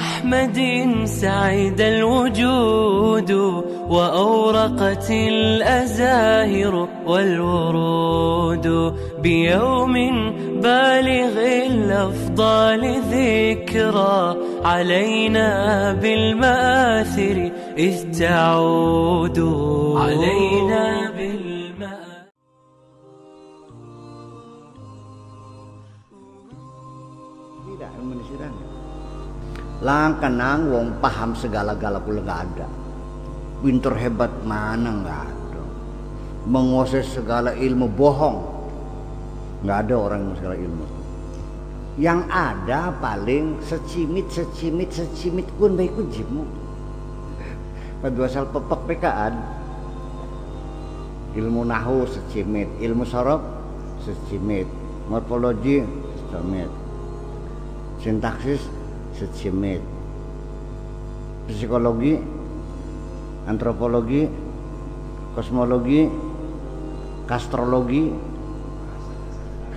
أحمد سعد الوجود وأورقت الأزاهر والورود بيوم بالغ الأفضال ذكرى علينا بالمآثر إذ تعود. علينا بالمآثر Langkah nang wong paham segala-gala pula nggak ada. Pinter hebat mana nggak ada. Menguasai segala ilmu bohong. Nggak ada orang yang segala ilmu. Yang ada paling secimit, secimit, secimit pun baik ujimu. Pada asal pepek pekaan. Ilmu nahu secimit, ilmu sorok secimit, morfologi secimit, sintaksis secimit, psikologi, antropologi, kosmologi, kastrologi,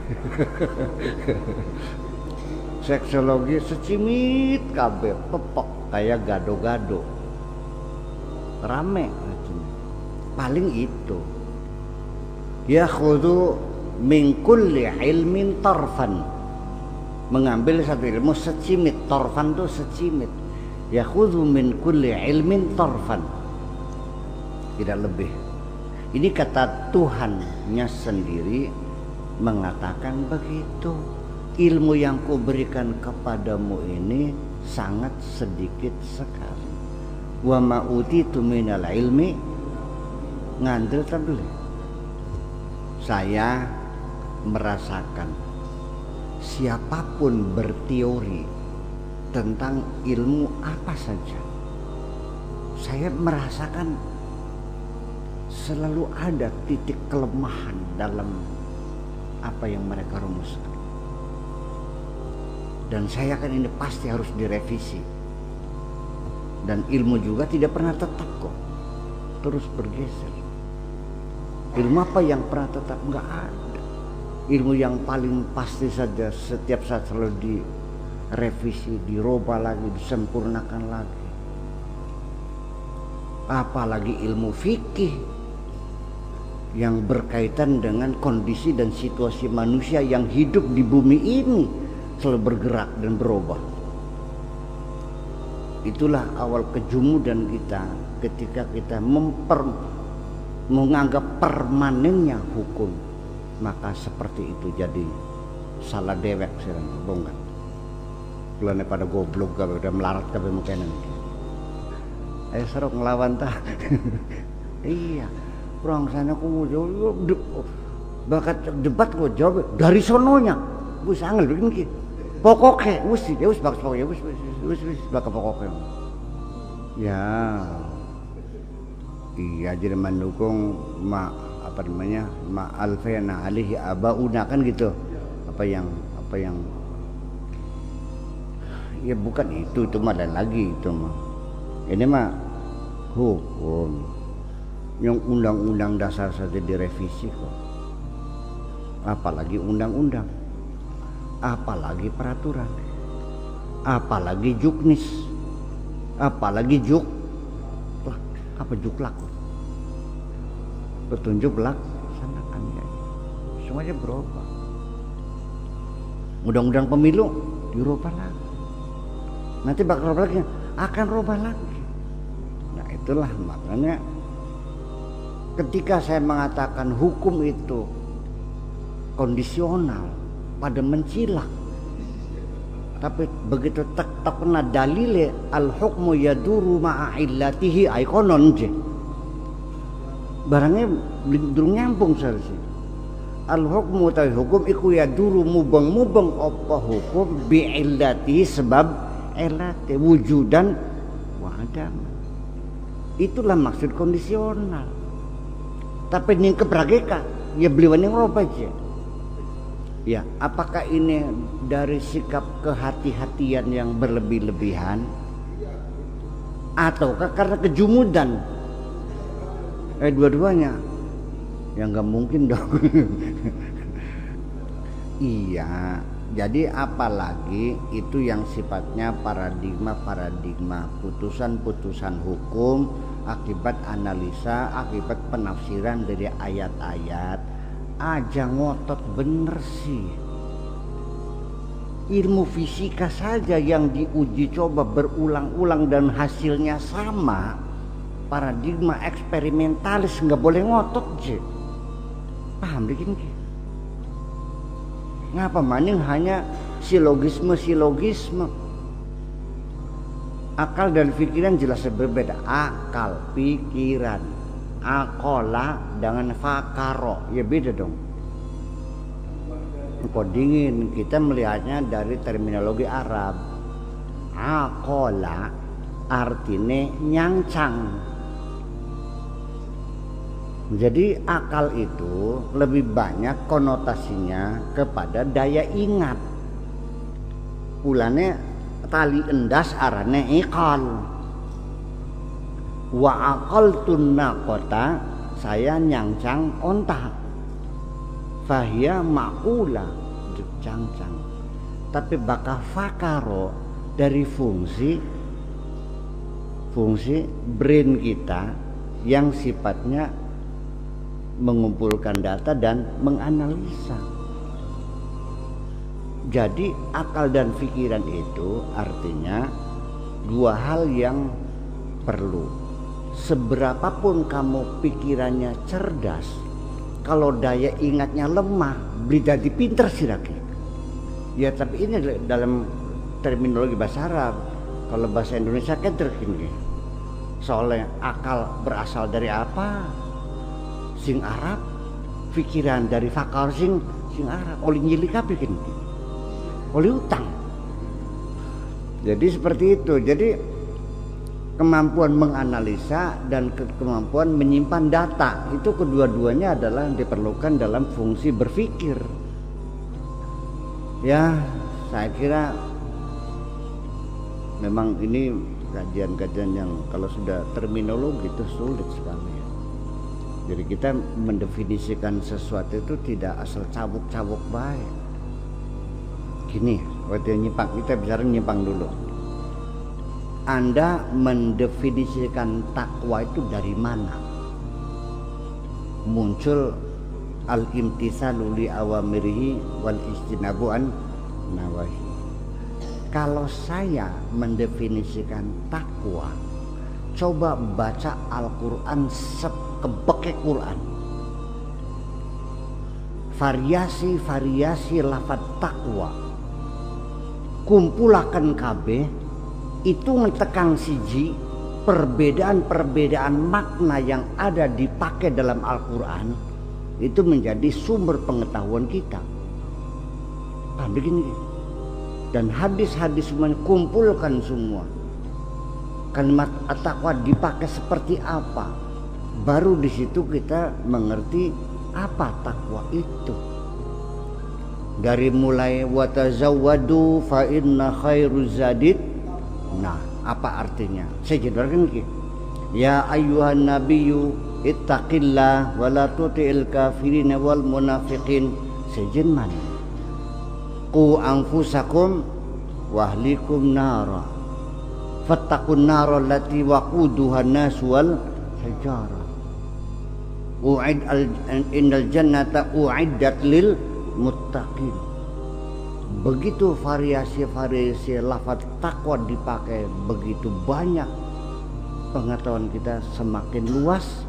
seksologi secimit kabeh pepok kayak gado-gado. Rame paling itu. Ya khudu min kulli ilmin tarfan mengambil satu ilmu secimit torfan itu secimit. Ya min kulli ilmin torfan. Tidak lebih. Ini kata Tuhannya sendiri mengatakan begitu. Ilmu yang kuberikan kepadamu ini sangat sedikit sekali. Wa ma utitu minal ilmi? Ngandel tabli saya merasakan siapa pun berteori tentang ilmu apa saja saya merasakan selalu ada titik kelemahan dalam apa yang mereka rumuskan. Dan saya kan ini pasti harus direvisi. Dan ilmu juga tidak pernah tetap kok terus bergeser. Ilmu apa yang pernah tetap? Nggak ada ilmu yang paling pasti saja setiap saat selalu direvisi dirubah lagi disempurnakan lagi. Apalagi ilmu fikih yang berkaitan dengan kondisi dan situasi manusia yang hidup di bumi ini selalu bergerak dan berubah. Itulah awal kejumudan kita ketika kita memper, menganggap permanennya hukum maka seperti itu jadi salah dewek sekarang bongkat kulane pada goblok gawe udah melarat kabeh makanan ayo serok ngelawan ta. Iya kurang sana ku bakat debat ku jawab dari sononya. Wis angel begini pokoknya wis ya wis bagus pokoknya wis wis wis bakal pokoknya ya. Iya jadi mendukung ma apa namanya ma alfena alihi abauna kan gitu. Apa yang apa yang ya bukan itu itu mah dan lagi itu mah. Ini mah hukum. Yang undang-undang dasar saja direvisi kok. Apalagi undang-undang. Apalagi peraturan. Apalagi juknis. Apalagi juk apa juklak petunjuk laksanakan ya. Semuanya berubah. Undang-undang pemilu dirubah lagi. Nanti bakal rubah lagi akan rubah lagi. Nah itulah makanya ketika saya mengatakan hukum itu kondisional pada mencilak tapi begitu tak kena dalile al hukmu yaduru ma'a illatihi ay konon je barangnya belum nyambung sih al hukmu tawi hukum iku yaduru mubeng mubeng apa hukum? Bi illatihi sebab elate wujudan wa adam. Itulah maksud kondisional. Tapi ini kebrageka ya beliau yang roba aja. Ya, apakah ini dari sikap kehati-hatian yang berlebih-lebihan? Ataukah karena kejumudan? Eh dua-duanya. Ya nggak mungkin dong. iya, Jadi apalagi itu yang sifatnya paradigma-paradigma putusan-putusan hukum akibat analisa, akibat penafsiran dari ayat-ayat aja ngotot bener sih. Ilmu fisika saja yang diuji coba berulang-ulang dan hasilnya sama. Paradigma eksperimentalis nggak boleh ngotot sih. Paham bikin ngapa maning hanya silogisme-silogisme akal dan pikiran jelas berbeda. Akal pikiran. Akola dengan fakaro. Ya beda dong. Kok dingin? Kita melihatnya dari terminologi Arab. Akola artinya nyancang jadi akal itu lebih banyak konotasinya kepada daya ingat. Ulane tali endas arane ikal. Wa akal kota saya nyangcang onta. Fahia makula cangcang. Tapi bakal fakaro dari fungsi fungsi brain kita yang sifatnya mengumpulkan data dan menganalisa. Jadi akal dan pikiran itu artinya dua hal yang perlu. Seberapapun kamu pikirannya cerdas, kalau daya ingatnya lemah, beli jadi pinter sih. Ya tapi ini dalam terminologi bahasa Arab. Kalau bahasa Indonesia kan terkini. Soalnya akal berasal dari apa? Sing Arab pikiran dari fakar sing sing Arab. Oleh nyilik apa kan oleh utang. Jadi seperti itu. Jadi kemampuan menganalisa dan ke kemampuan menyimpan data itu kedua-duanya adalah yang diperlukan dalam fungsi berpikir. Ya saya kira memang ini kajian-kajian yang kalau sudah terminologi itu sulit sekali jadi kita mendefinisikan sesuatu itu tidak asal cabuk-cabuk baik. Gini, waktu nyimpang kita bicara nyimpang dulu. Anda mendefinisikan takwa itu dari mana? Muncul al-imtisalu li awamirihi wal istinabu an nawahi. Kalau saya mendefinisikan takwa, coba baca Al-Quran kebeke Quran. Variasi-variasi lafad takwa. Kumpulakan KB itu ngetekang siji perbedaan-perbedaan makna yang ada dipakai dalam Al-Quran itu menjadi sumber pengetahuan kita. Nah, begini. Dan semuanya kumpulkan semua. Kalimat at-taqwa dipakai seperti apa baru di situ kita mengerti apa takwa itu. Dari mulai watazawwadu fa inna nah apa artinya? Saya jelaskan ki ya ayyuhan nabiyyu ittaqillah wa la tuti'il kafirin wal munafiqin. Sejenman ku anfusakum wahlikum nara. Fattaqun nara allati waquduha nas wal hijara u'id al innal jannata u'iddat lil muttaqin. Begitu variasi-variasi lafaz takwa dipakai begitu banyak pengetahuan kita semakin luas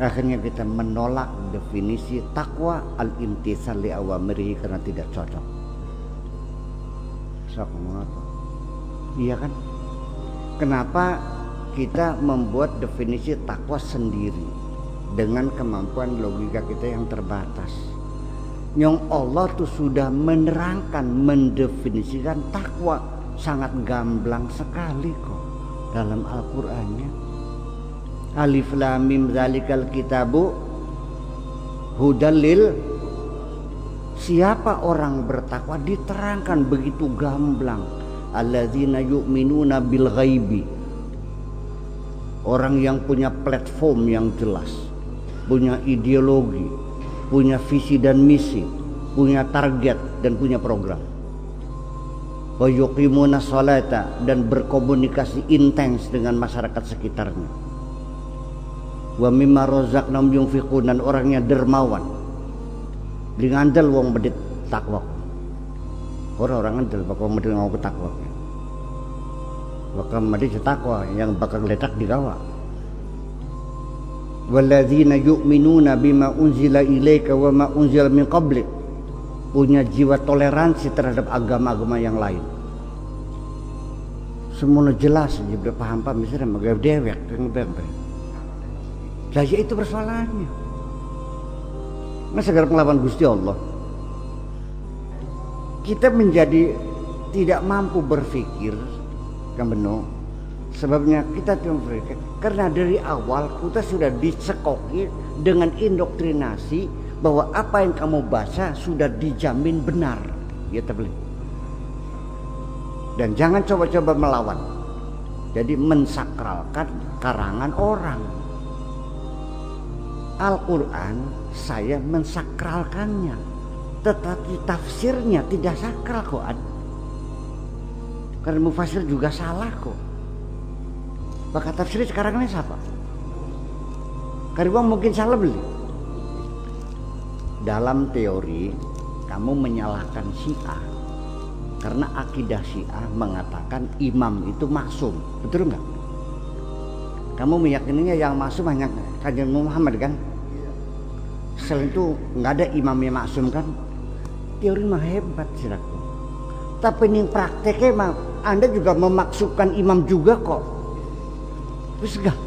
akhirnya kita menolak definisi takwa al imtisal li awamirihi karena tidak cocok. Iya kan? Kenapa kita membuat definisi takwa sendiri dengan kemampuan logika kita yang terbatas. Nyong Allah tuh sudah menerangkan, mendefinisikan takwa sangat gamblang sekali kok dalam Al-Qur'annya. Alif lam mim zalikal kitabu hudalil Siapa orang bertakwa diterangkan begitu gamblang. Alladzina yu'minuna bil ghaibi. Orang yang punya platform yang jelas punya ideologi, punya visi dan misi, punya target dan punya program. wa salata dan berkomunikasi intens dengan masyarakat sekitarnya. Wa mimma razaqnahum yunfiqun dan orangnya dermawan. Ngandel wong medit takwa. Orang orang ngandel bakal medit ngau takwa. Bakal medit takwa yang bakal letak di kawah walladzina yu'minuna bima unzila ilaika wa ma unzila min qablik punya jiwa toleransi terhadap agama-agama yang lain. Semuanya jelas juga paham paham misalnya magab dewek ngebembe lah ya itu persoalannya. Masa garap melawan Gusti Allah? Kita menjadi tidak mampu berpikir kan benar sebabnya kita tidak karena dari awal kita sudah disekoki dengan indoktrinasi bahwa apa yang kamu baca sudah dijamin benar. Ya tabligh dan jangan coba-coba melawan. Jadi mensakralkan karangan orang. Al-Quran saya mensakralkannya. Tetapi tafsirnya tidak sakral kok karena mufasir juga salah kok maka tafsir sekarang ini siapa? Karena mungkin salah beli. Dalam teori kamu menyalahkan Syiah karena akidah Syiah mengatakan imam itu maksum. Betul nggak? Kamu meyakininya yang maksum hanya kajian Muhammad kan? Selain itu nggak ada imam yang maksum kan? Teori mah hebat siraku. Tapi ini prakteknya mah anda juga memaksudkan imam juga kok enggak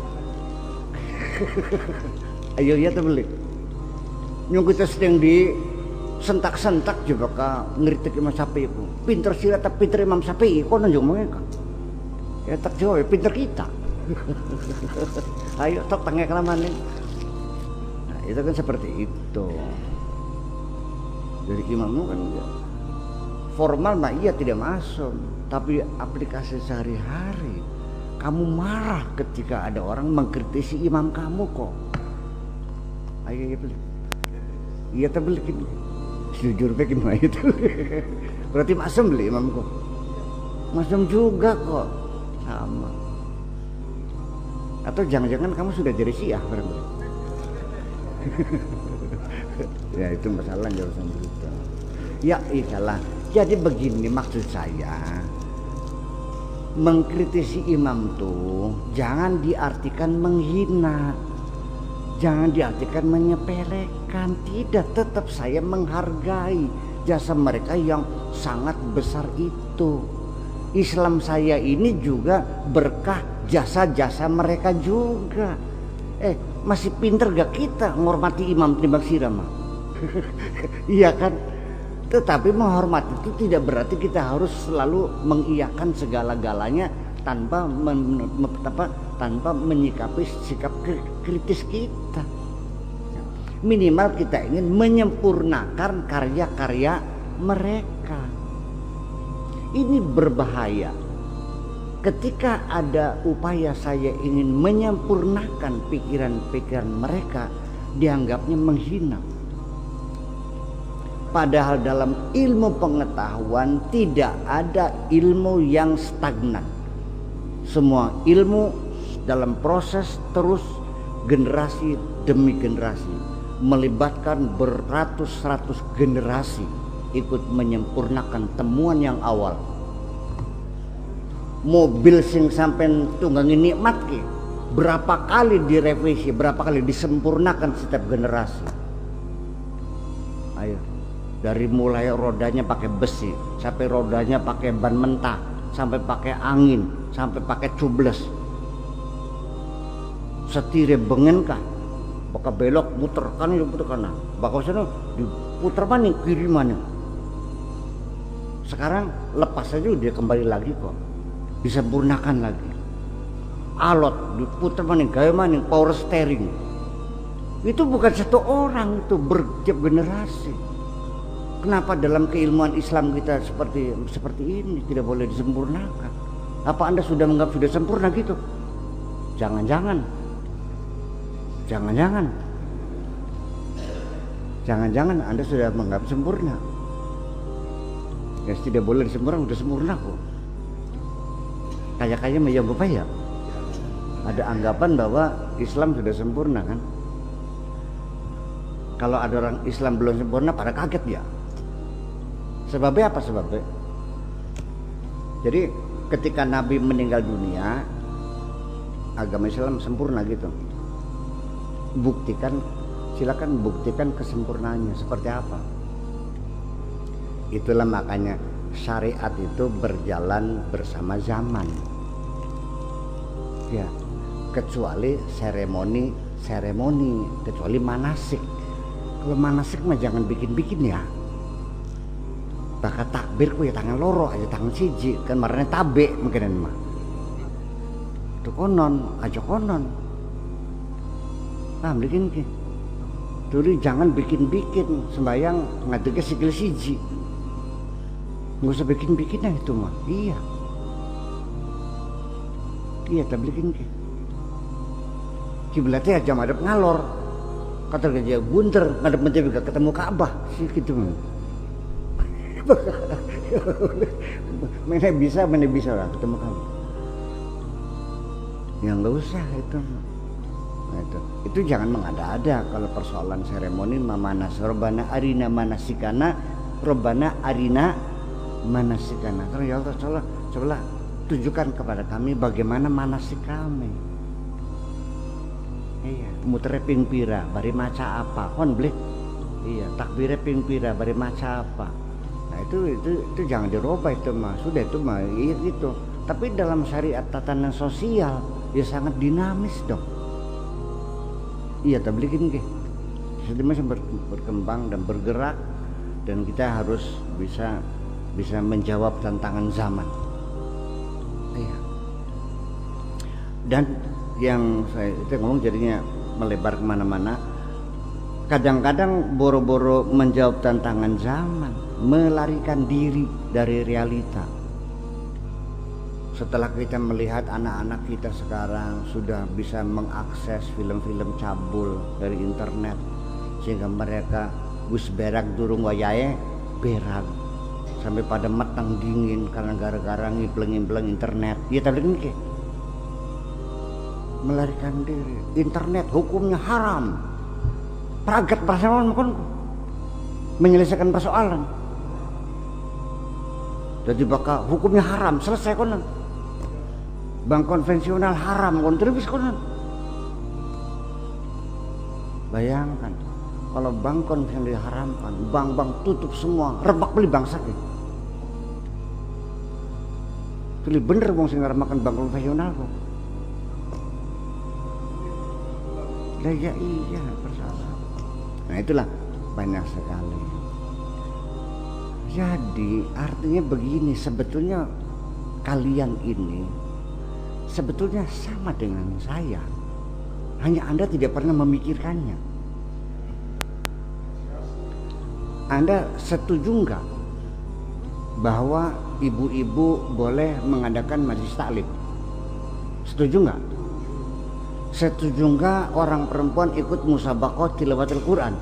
ayo ya terbalik nyung kita sedang di sentak-sentak juga ka ngeritik Imam Syafi'i ku. Pinter sila tapi pinter Imam Syafi'i kok nunjuk mereka. Ya tak jauh ya pinter kita. Ayo tok tengah kelamaan Nah, itu kan seperti itu. Jadi imammu kan ya, formal mah iya tidak masuk, tapi aplikasi sehari-hari kamu marah ketika ada orang mengkritisi imam kamu kok. Ayo ya beli. Iya terbeli gitu. Jujur begini mah itu. Berarti masem beli imamku. Masem juga kok. Sama. Atau jangan-jangan kamu sudah jadi syiah barangkali. ya itu masalah jelasan berita. Ya iyalah. Jadi begini maksud saya mengkritisi imam tuh jangan diartikan menghina. Jangan diartikan menyepelekan. Tidak tetap saya menghargai jasa mereka yang sangat besar itu. Islam saya ini juga berkah jasa-jasa mereka juga. Eh masih pinter gak kita menghormati imam timbang sirama iya kan tetapi menghormati itu tidak berarti kita harus selalu mengiyakan segala-galanya tanpa men, apa, tanpa menyikapi sikap kritis kita. Minimal kita ingin menyempurnakan karya-karya mereka. Ini berbahaya. Ketika ada upaya saya ingin menyempurnakan pikiran-pikiran mereka, dianggapnya menghina Padahal dalam ilmu pengetahuan tidak ada ilmu yang stagnan. Semua ilmu dalam proses terus generasi demi generasi melibatkan beratus-ratus generasi ikut menyempurnakan temuan yang awal. Mobil sing sampai tunggangi nikmat ki berapa kali direvisi, berapa kali disempurnakan setiap generasi. Ayo dari mulai rodanya pakai besi sampai rodanya pakai ban mentah sampai pakai angin sampai pakai cubles. Setire bengen kah? Baka belok muter kan itu puter kanan. Bakal sana diputer mana kiri mana? Sekarang lepas saja dia kembali lagi kok. Disempurnakan lagi. Alot diputer mana gaya mana power steering. Itu bukan satu orang itu bertiap generasi Kenapa dalam keilmuan Islam kita seperti seperti ini tidak boleh disempurnakan? Apa Anda sudah menganggap sudah sempurna gitu? Jangan-jangan. Jangan-jangan. Jangan-jangan Anda sudah menganggap sempurna. ya tidak boleh sempurna udah sempurna kok kayak kayak yang bapak ya ada anggapan bahwa Islam sudah sempurna kan kalau ada orang Islam belum sempurna pada kaget ya sebabnya apa sebabnya? Jadi ketika Nabi meninggal dunia agama Islam sempurna gitu. Buktikan silakan buktikan kesempurnaannya. Seperti apa? Itulah makanya syariat itu berjalan bersama zaman. Ya kecuali seremoni seremoni. Kecuali manasik. Kalau manasik mah jangan bikin-bikin ya bakal takbir ku ya tangan loro aja tangan siji. Kan marane tabe mungkin mah. Itu konon aja konon. Nah bikin ki Dulu jangan bikin-bikin sembayang ngadege sikil siji. Nggak usah bikin-bikin itu mah. Iya. Iya tablikin ki kiblatnya aja madep ngalor. Kata kerja gunter ngadep menjadi ketemu Ka'bah. Sih gitu mana bisa mana bisa lah ketemu kamu? Ya nggak usah itu. Nah, itu. Itu jangan mengada-ada. Kalau persoalan seremoni mana sorbana arina manasikana robana arina manasikana terus ya Allah coba coba tunjukkan kepada kami bagaimana manasik kami. Iya muter ping pira bari maca apa? Kon beli. Iya takbir ping pira bari maca apa nah itu itu itu jangan dirubah itu mah. Sudah itu mah iya gitu tapi dalam syariat tatanan sosial ya sangat dinamis dong. Iya tablikin ke jadi masih ber, berkembang dan bergerak dan kita harus bisa bisa menjawab tantangan zaman. Iya. Dan yang saya itu ngomong jadinya melebar ke mana-mana. Kadang-kadang boro-boro menjawab tantangan zaman melarikan diri dari realita. Setelah kita melihat anak-anak kita sekarang sudah bisa mengakses film-film cabul dari internet sehingga mereka bus berak durung wayahe berak. Sampai pada matang dingin karena gara-gara ngibleng-ngibleng internet. Ya tapi ke melarikan diri. Internet hukumnya haram. Pragat persoalan kan menyelesaikan persoalan jadi bakal hukumnya haram. Selesai konon. Bank konvensional haram kontribus konon. Bayangkan kalau bank konvensional diharamkan bank-bank tutup semua rebak beli bangsa ke pilih bener wong sing makan bank konvensional kok. Ya iya persoalan. Nah itulah banyak sekali jadi artinya begini sebetulnya kalian ini sebetulnya sama dengan saya. Hanya Anda tidak pernah memikirkannya. Anda setuju nggak bahwa ibu-ibu boleh mengadakan majlis taklim? Setuju nggak? Setuju nggak orang perempuan ikut musabakoh tilawatil Quran?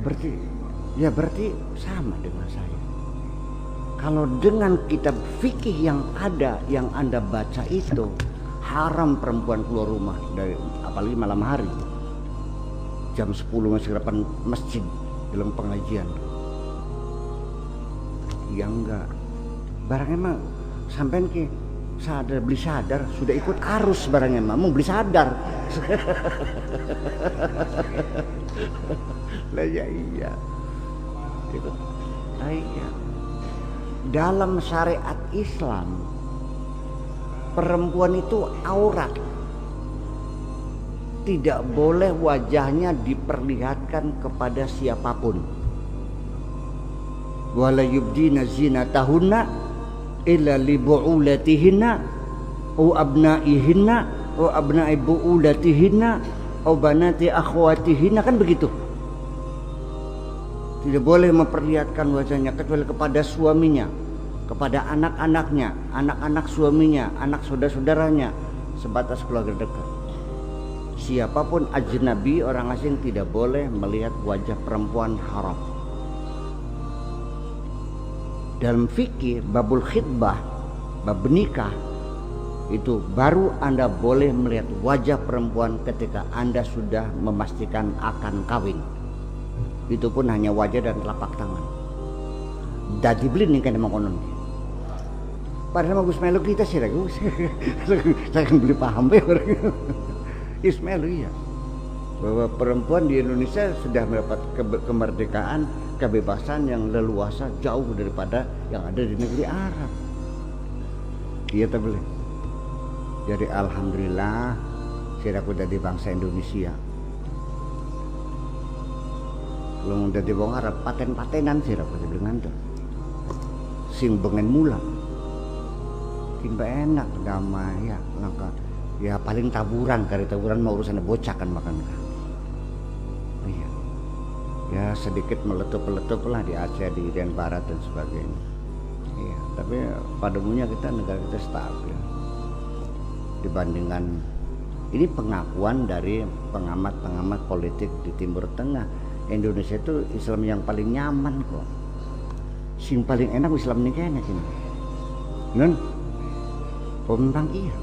Berarti ya berarti sama dengan saya. Kalau dengan kitab fikih yang ada yang Anda baca itu haram perempuan keluar rumah dari apalagi malam hari. Jam 10 masih depan masjid dalam pengajian. Ya enggak. Barangnya mah sampai ke sadar beli sadar sudah ikut arus barangnya mah mau beli sadar. lah ya iya. Itu. Ah, iya dalam syariat Islam perempuan itu aurat. Tidak boleh wajahnya diperlihatkan kepada siapa pun. Wala yubdina zinatahunna illa li bu'ulatihinna au abnaihinna au abnai bu'ulatihinna au banati akhwatihinna. Kan begitu tidak boleh memperlihatkan wajahnya kecuali kepada suaminya, kepada anak-anaknya, anak-anak suaminya, anak saudara-saudaranya, sebatas keluarga dekat. Siapa pun ajnabi orang asing tidak boleh melihat wajah perempuan haram. dalam fikih babul khidbah bab nikah itu baru Anda boleh melihat wajah perempuan ketika Anda sudah memastikan akan kawin. Itu pun hanya wajah dan telapak tangan. Dadi beli nih kan emang konon. Padahal Gus Melo kita sih lagi. Saya kan beli paham ya Ismail iya. Bahwa perempuan di Indonesia sudah mendapat kemerdekaan, kebebasan yang leluasa jauh daripada yang ada di negeri Arab. Iya tak boleh. Jadi alhamdulillah saya aku jadi bangsa Indonesia. Kalau mau jadi wong Arab paten-patenan sih aku jadi ngantor. Sing bengen mula. Timba enak damai ya langka. Ya paling taburan kari taburan mau urusan bocah kan makan kan. Iya. Ya sedikit meletup-meletup lah di Aceh, di Irian Barat dan sebagainya. Iya, tapi pada umumnya kita negara kita stabil dibandingkan ini pengakuan dari pengamat-pengamat politik di Timur Tengah Indonesia itu Islam yang paling nyaman kok. Sing paling enak Islam ini kayaknya ini non memang iya.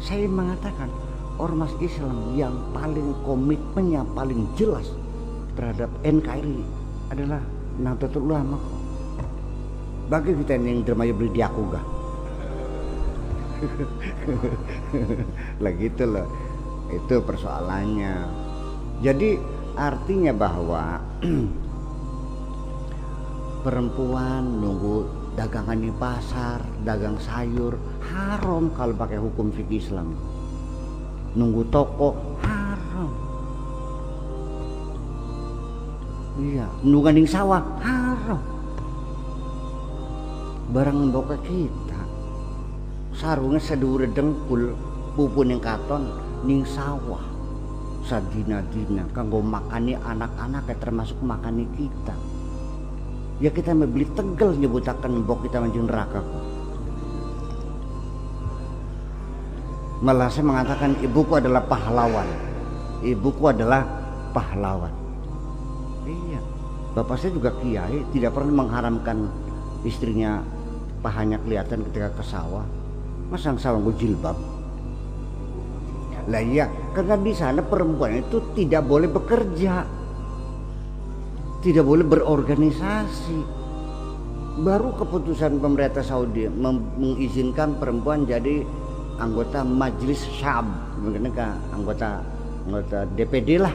Saya mengatakan ormas Islam yang paling komitmennya paling jelas terhadap NKRI adalah Nahdlatul Ulama bagi kita yang dermaya beli di aku gak lah gitu loh. Itu persoalannya. Jadi artinya bahwa perempuan nunggu dagangan di pasar dagang sayur haram kalau pakai hukum fikih Islam. Nunggu toko haram. Iya nunggu sawah haram. Barang mbok kita. Sarungnya sedure dengkul pupun yang katon ning sawah sadina-dina kanggo makani anak-anak termasuk makani kita. Ya kita membeli tegel nyebutakan mbok kita manjing neraka malah saya mengatakan ibuku adalah pahlawan. Ibuku adalah pahlawan. Iya. Bapak saya juga kiai tidak pernah mengharamkan istrinya pahanya kelihatan ketika ke sawah. Masang sarung jilbab lah iya karena di sana perempuan itu tidak boleh bekerja. Tidak boleh berorganisasi. Baru keputusan pemerintah Saudi mengizinkan perempuan jadi anggota majelis syab mungkin anggota anggota DPD lah.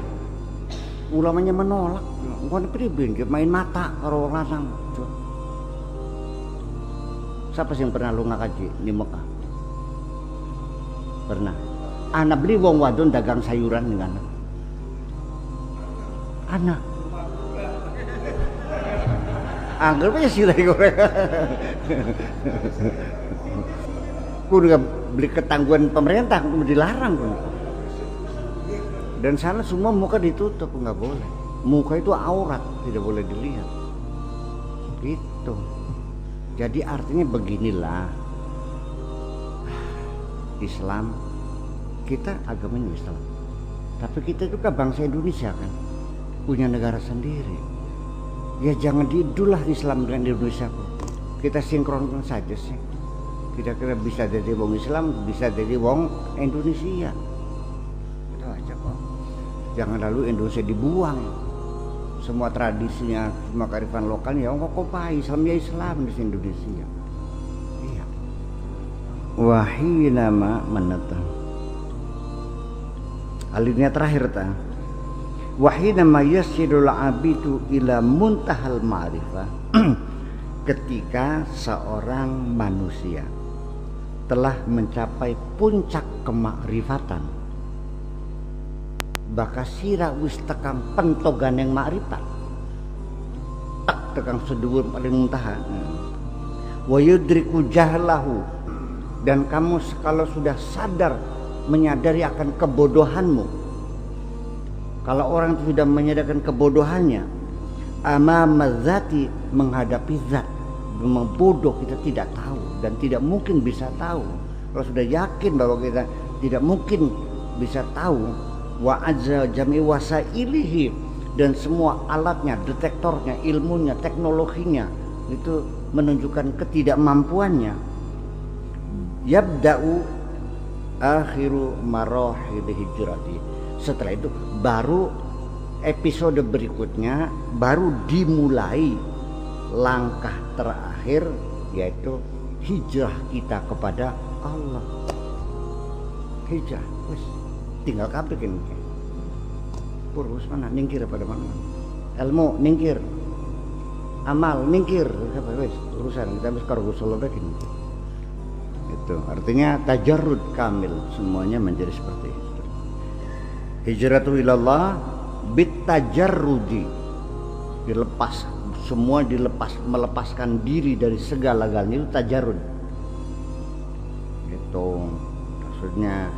Ulamanya menolak. Bukan pribadi main mata kalau lanang. Siapa sih yang pernah lu ngakaji? Di Mekah? Pernah anak beli wong wadon dagang sayuran dengan anak. Anggap aja sih lagi goreng udah beli ketangguhan pemerintah aku dilarang pun dan sana semua muka ditutup nggak boleh. Muka itu aurat tidak boleh dilihat. Gitu. Jadi artinya beginilah. Islam kita agamanya Islam. Tapi kita juga bangsa Indonesia kan? Punya negara sendiri. Ya jangan diidulah Islam dengan Indonesia. Kita sinkronkan saja sih. Kita kira bisa jadi wong Islam bisa jadi wong Indonesia. Itu aja kok jangan lalu Indonesia dibuang. Semua tradisinya semua kearifan lokalnya ya kok kopai Islam ya Islam di Indonesia. Wahina ma alinnya terakhir ta. Wahina ma yasidul abidu ila muntahal ma'rifah. Ketika seorang manusia telah mencapai puncak kemakrifatan baka sira wis tekang pentogan yang makrifat. Tak tekang seduur paling muntahan wa yudriku jahlahu. Dan kamu kalau sudah sadar menyadari akan kebodohanmu. Kalau orang itu sudah menyadarkan kebodohannya amama zati menghadapi zat. Memang bodoh kita tidak tahu dan tidak mungkin bisa tahu. Kalau sudah yakin bahwa kita tidak mungkin bisa tahu wa azza jami wasailihi dan semua alatnya detektornya ilmunya teknologinya itu menunjukkan ketidakmampuannya. Yabda'u akhiru marahil hijrati. Setelah itu baru episode berikutnya baru dimulai langkah terakhir yaitu hijrah kita kepada Allah. Hijrah wes tinggal kabeh ini. Purus mana? Ningkir pada mana ilmu ningkir. Amal ningkir. Wes urusan kita harus karo Gusti begini itu artinya tajarrud kamil semuanya menjadi seperti itu. Hijratu ilallah bit tajarrudi dilepas semua dilepas melepaskan diri dari segala-galanya itu tajarud itu maksudnya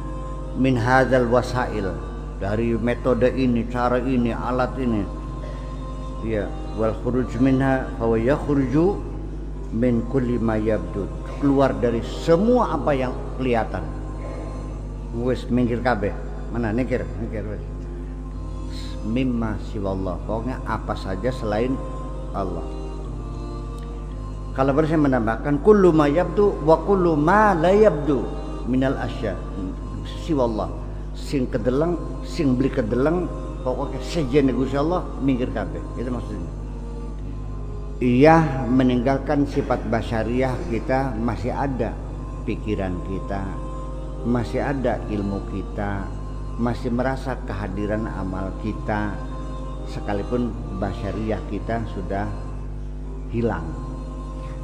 min hadzal wasail dari metode ini cara ini alat ini. Ya wal khuruj minha fa yakhruju min kulli keluar dari semua apa yang kelihatan. Wis minggir kabeh. Mana? Mikir mikir wis mimma siwallah pokoknya apa saja selain Allah. Kalau boleh saya menambahkan kullu ma yabdu wa kullu ma la yabdu minal asya. Siwallah sing kedeleng sing beli kedeleng pokoknya sejen Gusti Allah minggir kabeh. Itu maksudnya ia meninggalkan sifat basyariah kita masih ada pikiran kita masih ada ilmu kita masih merasa kehadiran amal kita. Sekalipun basyariah kita sudah hilang.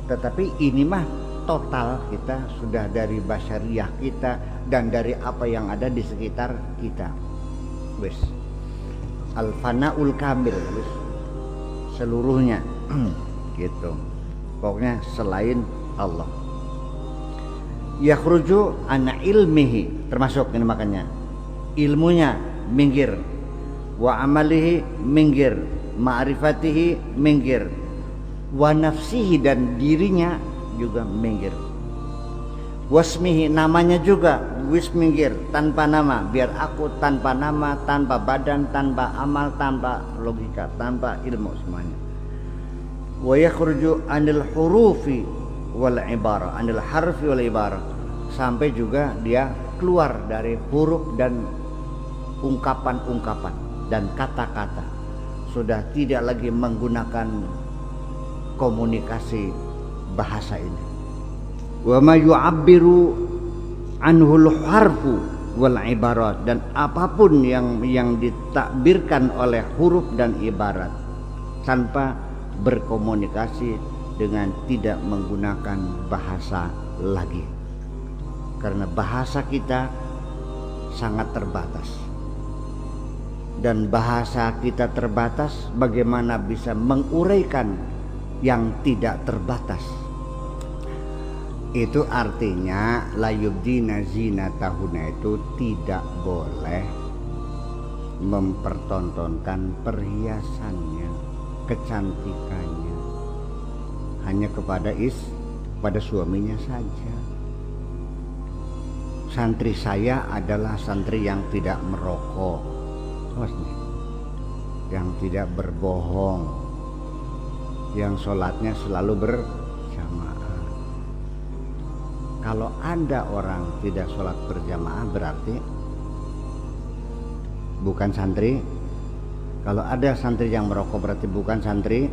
Tetapi ini mah total kita sudah dari basyariah kita dan dari apa yang ada di sekitar kita. Wis al fanaul kamil seluruhnya gitu. Pokoknya selain Allah. Yakhruju ana ilmihi termasuk ini makanya. Ilmunya minggir. Wa amalihi minggir. Ma'rifatihi minggir. Wa nafsihi dan dirinya juga minggir. Wasmihi namanya juga wis minggir tanpa nama. Biar aku tanpa nama tanpa badan tanpa amal tanpa logika tanpa ilmu semuanya wa yakhruju anil hurufi wal ibarah anil harfi wal ibarah sampai juga dia keluar dari huruf dan ungkapan-ungkapan dan kata-kata. Sudah tidak lagi menggunakan komunikasi bahasa ini. Wa ma yu'abbiru anhul harfu wal ibarat dan apa pun yang yang ditakbirkan oleh huruf dan ibarat. Tanpa berkomunikasi dengan tidak menggunakan bahasa lagi. Karena bahasa kita sangat terbatas. Dan bahasa kita terbatas bagaimana bisa menguraikan yang tidak terbatas? Itu artinya layubdina zinatahuna itu tidak boleh mempertontonkan perhiasannya kecantikannya. Hanya kepada is pada suaminya saja. Santri saya adalah santri yang tidak merokok. Yang tidak berbohong. Yang sholatnya selalu berjamaah. Kalau ada orang tidak sholat berjamaah berarti bukan santri kalau ada santri yang merokok berarti bukan santri.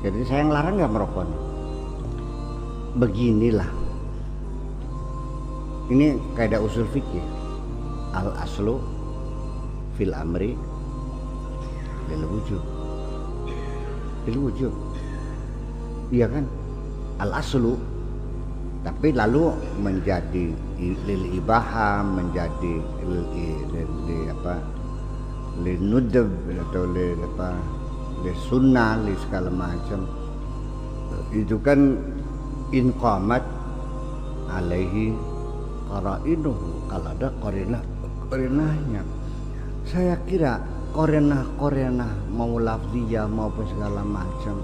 Jadi saya yang larang nggak merokok. Beginilah. Ini kaidah usul fikih. Al aslu fil amri lil wujud. Lil wujud. Iya kan? Al aslu tapi lalu menjadi lil ibaha menjadi lil apa li nudab atau li apa li sunnah li segala macam. Itu kan inqamat alaihi qarainuhu. Kalau ada qarinah qarinahnya saya kira qarinah qarinah mau lafziyah maupun segala macam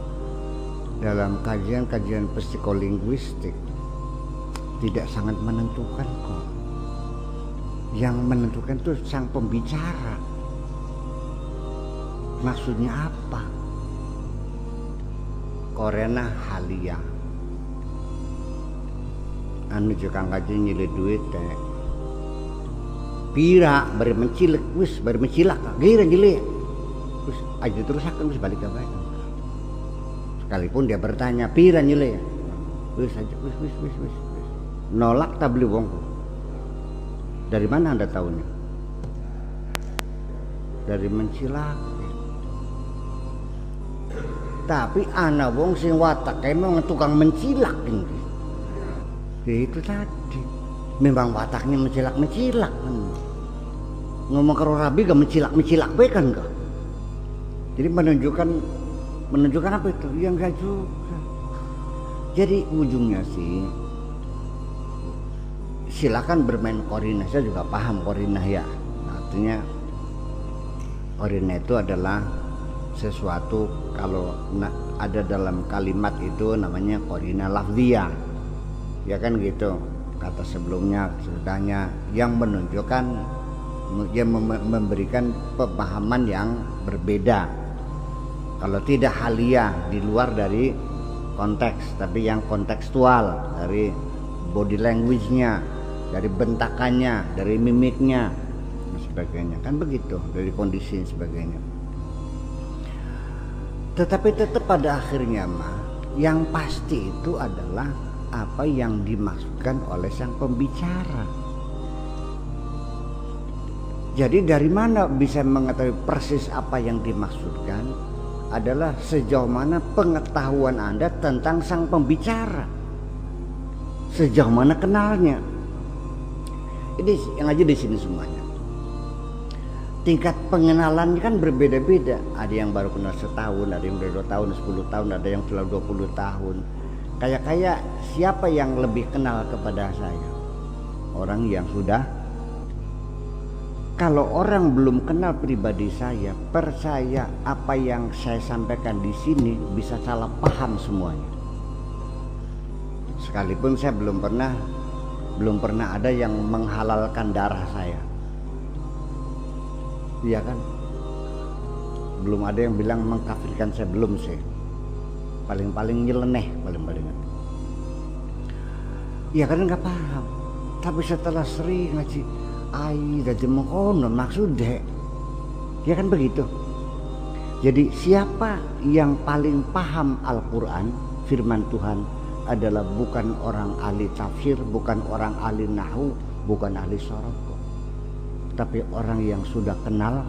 dalam kajian-kajian psikolinguistik tidak sangat menentukan kok. Yang menentukan itu sang pembicara maksudnya apa? Korena halia. Anu juga kaji nyilih duit teh. Pira bari mencilek wis bari mencilak gira nyilih. Wis aja terus akan wis balik ke sekalipun dia bertanya pira nyilih? Wis aja wis wis wis wis nolak tak beli wong dari mana anda tahunya dari mencilak tapi anak wong sing watak emang tukang mencilak ini. Ya itu tadi. Memang wataknya mencilak mencilak kan? Ngomong karo rabi gak mencilak mencilak baik kan gak? Jadi menunjukkan menunjukkan apa itu? Yang gak juga. Jadi ujungnya sih silakan bermain korina saya juga paham korina ya. Artinya korina itu adalah sesuatu kalau ada dalam kalimat itu namanya korina lafziyah. Ya kan gitu kata sebelumnya sudahnya yang menunjukkan yang memberikan pemahaman yang berbeda. Kalau tidak halia di luar dari konteks tapi yang kontekstual dari body language-nya dari bentakannya dari mimiknya dan sebagainya. Kan begitu dari kondisi dan sebagainya tetapi tetap pada akhirnya mah yang pasti itu adalah apa yang dimaksudkan oleh sang pembicara. Jadi dari mana bisa mengetahui persis apa yang dimaksudkan adalah sejauh mana pengetahuan Anda tentang sang pembicara. Sejauh mana kenalnya. Ini yang aja di sini semuanya tingkat pengenalan kan berbeda-beda. Ada yang baru kenal setahun ada yang udah dua tahun 10 tahun ada yang sudah 20 tahun. Kayak kayak siapa yang lebih kenal kepada saya? Orang yang sudah? Kalau orang belum kenal pribadi saya percaya apa yang saya sampaikan di sini bisa salah paham semuanya. Sekalipun saya belum pernah belum pernah ada yang menghalalkan darah saya Iya kan? Belum ada yang bilang mengkafirkan saya belum sih. Paling-paling nyeleneh paling-paling. Iya kan nggak paham. Tapi setelah sering ngaji, ai dan mengkonon maksudnya, ya kan begitu. Jadi siapa yang paling paham Al-Quran, firman Tuhan adalah bukan orang ahli tafsir, bukan orang ahli nahu, bukan ahli sorok tapi orang yang sudah kenal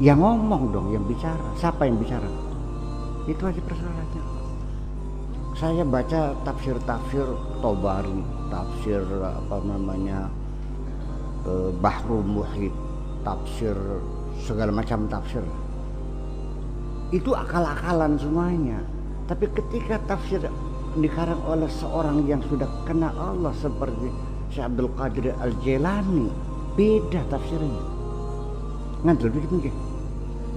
yang ngomong dong yang bicara. Siapa yang bicara? Itu aja persoalannya. Saya baca tafsir-tafsir Tobari tafsir apa namanya eh, Bahrul Muhit tafsir segala macam tafsir. Itu akal-akalan semuanya. Tapi ketika tafsir dikarang oleh seorang yang sudah kenal Allah seperti Syekh Abdul Qadir Al-Jailani beda tafsirnya. Ngandel begitu nggih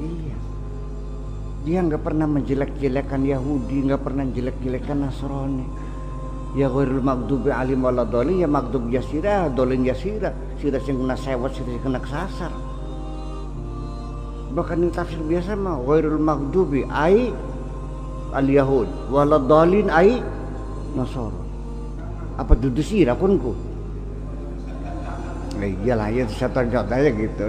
iya. Dia nggak pernah menjelek-jelekan Yahudi nggak pernah jelek-jelekan Nasrani. Ya ghairul maghdubi alim waladoli ya maghdub yasira dolin yasira. Sira sing kena sewot sira sing kena kesasar. Bahkan ini tafsir biasa mah ghairul maghdubi ai al yahud waladolin ai nasara apa dudu sira kunku nah, iyalah ya contoh-contohnya gitu.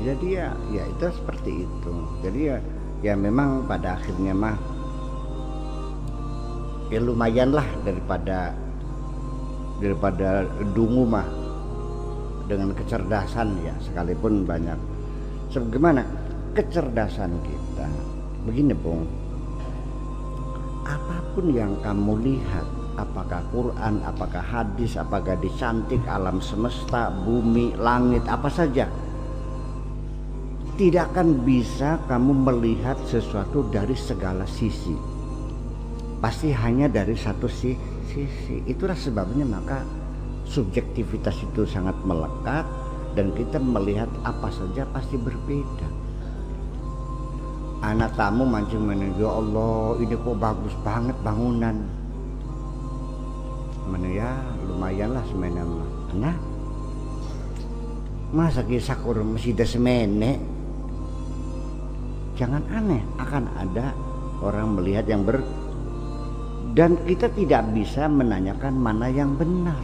Jadi ya ya itu seperti itu. Jadi ya ya memang pada akhirnya mah ya lumayan lah daripada daripada dungu mah dengan kecerdasan ya sekalipun banyak. Sebagaimana kecerdasan kita. Begini Bung. Apa pun yang kamu lihat apakah Quran, apakah hadis, apakah dicantik alam semesta, bumi, langit, apa saja. Tidak akan bisa kamu melihat sesuatu dari segala sisi. Pasti hanya dari satu sisi. Itulah sebabnya maka subjektivitas itu sangat melekat dan kita melihat apa saja pasti berbeda. Anak tamu mancing menunggu ya Allah ini kok bagus banget bangunan mana ya lumayan lah semena nah masa kisah kurang masih ada semene jangan aneh akan ada orang melihat yang ber dan kita tidak bisa menanyakan mana yang benar.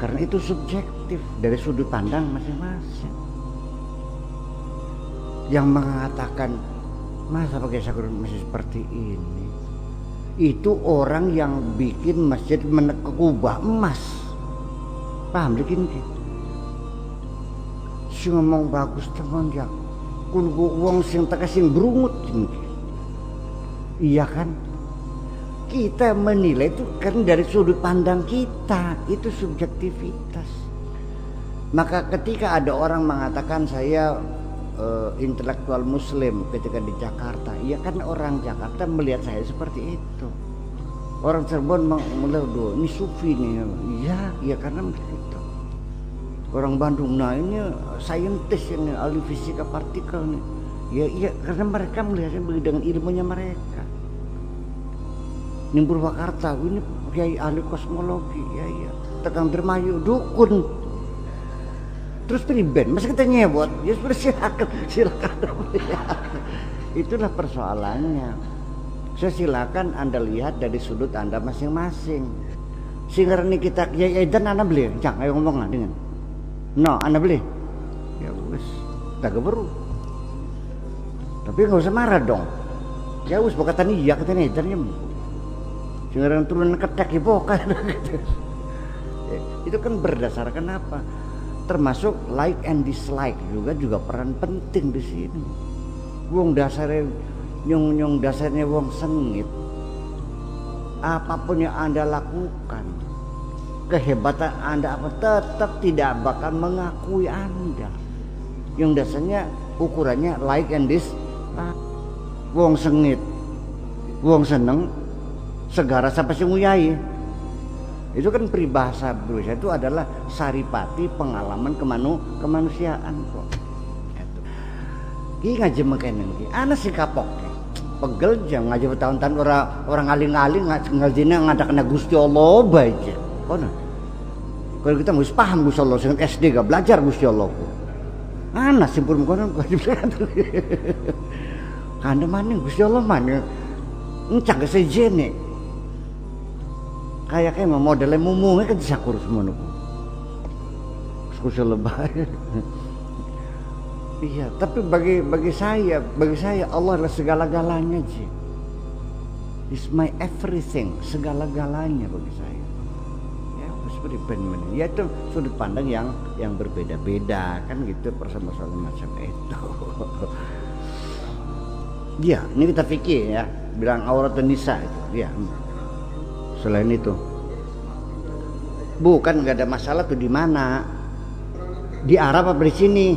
Karena itu subjektif dari sudut pandang masing-masing. Yang mengatakan masa pakai sakur masih seperti ini itu orang yang bikin masjid kubah emas. Paham bikin si ngomong bagus teman ya. Kulbu uang sing tak sing berungut iya kan? Kita menilai itu kan dari sudut pandang kita. Itu subjektivitas. Maka ketika ada orang mengatakan saya uh, intelektual muslim ketika di Jakarta. Ya kan orang Jakarta melihat saya seperti itu. Orang Cirebon melihat ini sufi nih. Ya ya karena begitu orang Bandung nah ini saintis ini ahli fisika partikel nih. Ya iya karena mereka melihatnya dengan ilmunya mereka. Ini Purwakarta ini kiai ahli kosmologi ya iya. Tegang dermayu dukun terus priben masih kita nyebot ya silakan silakan itulah persoalannya. Saya silakan anda lihat dari sudut anda masing-masing. Sehingga ini kita ya dan anda beli. Jangan ayo ngomong lah dengan. No anda beli. Ya wes. Tak baru tapi nggak usah marah dong. Ya wes bukan iya kata nih dan sehingga turun ketek ibu kan itu kan berdasarkan apa termasuk like and dislike juga juga peran penting di sini. Wong dasarnya nyung nyung dasarnya wong sengit. Apa pun yang anda lakukan kehebatan Anda apa tetap tidak bakal mengakui Anda. Yang dasarnya ukurannya like and this wong sengit, wong seneng, segara sampai sing Itu kan peribahasa berusaha itu adalah saripati pengalaman kemanu kemanusiaan kok. Ki ngaji mekenen ki, ana sing kapok. Pegel jang ngaji bertahun-tahun orang orang aling-aling ngajine ngadakna Gusti Allah bae. Kono. Kalau kita harus paham Gusti Allah sing SD gak belajar Gusti Allah. Anak simpur kono kok Kanda maning Gusti Allah maning. Encak sejene. Kayak kayak modelnya mumu kan disakur semua nuku. Gusti Allah Iya, tapi bagi bagi saya, bagi saya Allah adalah segala-galanya, Ji. Is my everything, segala-galanya bagi saya. Seperti ya itu sudut pandang yang yang berbeda-beda kan gitu persoalan macam itu. Ya ini kita pikir ya bilang aurat nisa itu. Ya selain itu. Bukan nggak ada masalah tuh di mana? Di Arab apa di sini?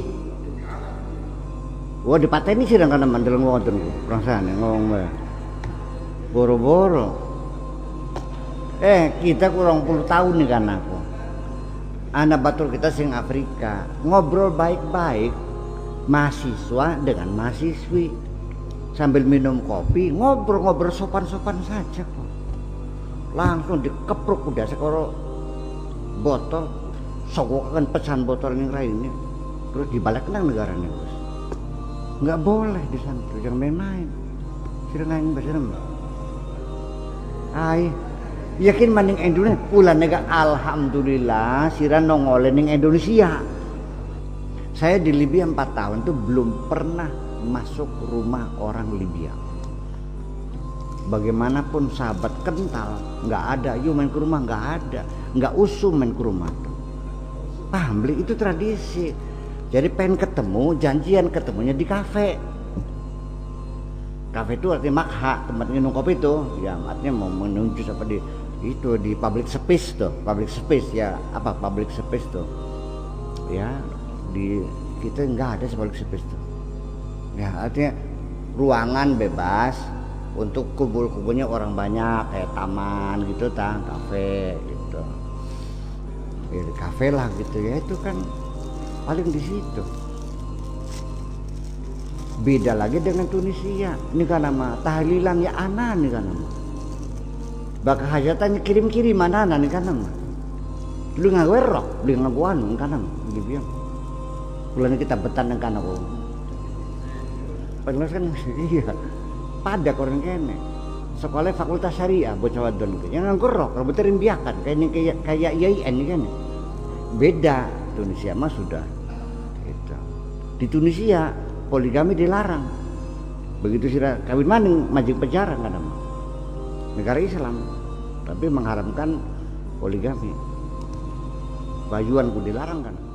Wah di ini sih kan mandel ngotot kurang sana ngomong boro-boro. Eh kita kurang puluh tahun nih kan aku. Anak batul kita sing Afrika. Ngobrol baik-baik mahasiswa dengan mahasiswi. Sambil minum kopi ngobrol-ngobrol sopan-sopan saja kok langsung dikepruk udah sekarang botol sogokan pesan botol yang lainnya terus dibalik nang negaranya bos nggak boleh di sana jangan main-main. Main bahasa Hai yakin maning Indonesia? Pula nega alhamdulillah sira nongole ning Indonesia. Saya di Libya empat tahun tuh belum pernah masuk rumah orang Libya bagaimanapun sahabat kental nggak ada. Yuk main ke rumah nggak ada. Nggak usum main ke rumah. Paham beli itu tradisi. Jadi pengen ketemu janjian ketemunya di kafe. Kafe itu artinya makha tempat minum kopi itu. Ya artinya mau menuju apa di itu di public space tuh. Public space ya. Apa public space tuh? Ya di kita nggak ada public space tuh. Ya artinya ruangan bebas untuk kubur-kuburnya orang banyak kayak taman gitu tang kafe gitu. Ya di kafe lah gitu ya itu kan paling di situ. Beda lagi dengan Tunisia. Ini kan nama tahlilan ya anak nih kan nama. Baka hajatan kirim-kirim mana nih kan nama. Lu nggak werok lu nggak anu kan nama gitu ya kita betan kan aku Padahal kan iya pada orang kene sekolah fakultas syariah bocah wadon yang nganggur rok rebuterin biakan kayak kayak kayak IAIN kan. Beda. Tunisia mah sudah. Gitu. di Tunisia poligami dilarang. Begitu sih kawin maning majik pejarang kan negara Islam. Tapi mengharamkan poligami. Bajuan ku dilarang kan